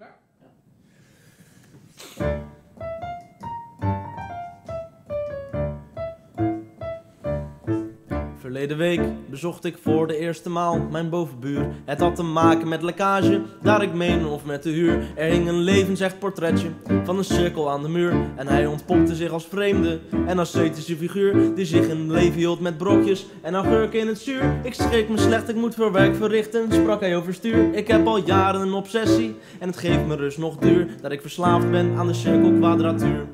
Er du klar? Ja. Verleden week bezocht ik voor de eerste maal mijn bovenbuur. Het had te maken met lekkage, daar ik meen of met de huur. Er hing een levensecht portretje van een cirkel aan de muur. En hij ontpopte zich als vreemde en ascetische figuur. Die zich in leven hield met brokjes en augurken in het zuur. Ik schrik me slecht, ik moet voor werk verrichten, sprak hij over stuur. Ik heb al jaren een obsessie en het geeft me rust nog duur. Dat ik verslaafd ben aan de cirkelkwadratuur.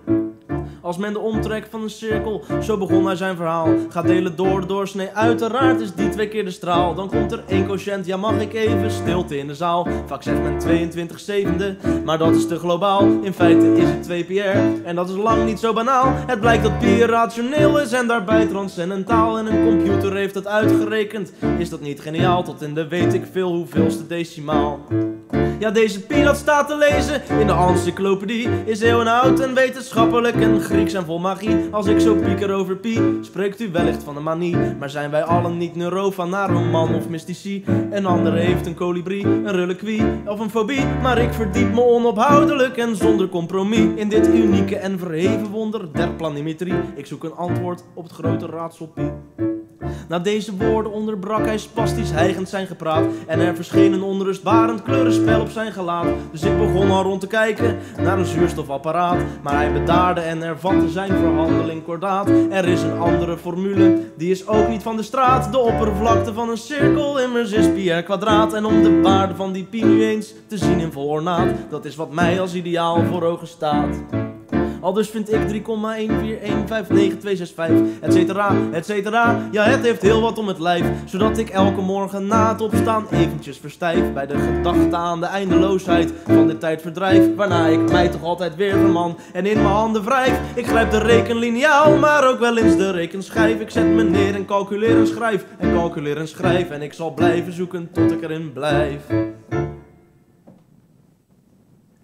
Als men de omtrek van een cirkel, zo begon hij zijn verhaal. Gaat delen door de doorsnee, uiteraard is die twee keer de straal. Dan komt er één quotient, ja mag ik even stilte in de zaal. Vaak zegt men 22 zevende, maar dat is te globaal. In feite is het 2 PR, en dat is lang niet zo banaal. Het blijkt dat pi rationeel is en daarbij transcendentaal. En een computer heeft het uitgerekend, is dat niet geniaal? Tot in de weet ik veel hoeveelste decimaal. Ja, deze pi dat staat te lezen in de encyclopedie. Is eeuwen oud en wetenschappelijk en Grieks en vol magie. Als ik zo pieker over pi, spreekt u wellicht van de manie. Maar zijn wij allen niet man of mystici? Een andere heeft een kolibrie, een reliquie of een fobie. Maar ik verdiep me onophoudelijk en zonder compromis. In dit unieke en verheven wonder der planimetrie. Ik zoek een antwoord op het grote raadsel pi na deze woorden onderbrak hij spastisch hijgend zijn gepraat. En er verscheen een onrustbarend kleurenspel op zijn gelaat. Dus ik begon al rond te kijken naar een zuurstofapparaat. Maar hij bedaarde en ervatte zijn verhandeling kordaat. Er is een andere formule, die is ook niet van de straat. De oppervlakte van een cirkel immers is pi r kwadraat. En om de waarde van die pi nu eens te zien in vol ornaat. Dat is wat mij als ideaal voor ogen staat. Al dus vind ik 3,1415965, et cetera, et cetera. Ja, het heeft heel wat om het lijf, zodat ik elke morgen na het opstaan eventjes verstijf bij de gedachte aan de eindeloosheid van dit tijdverdrijf. Waarna ik mij toch altijd weer verman en in mijn handen wrijf. Ik grijp de rekenliniaal, maar ook wel eens de rekenschijf. Ik zet me neer en calculeer en schrijf en calculeer en schrijf. En ik zal blijven zoeken tot ik erin blijf.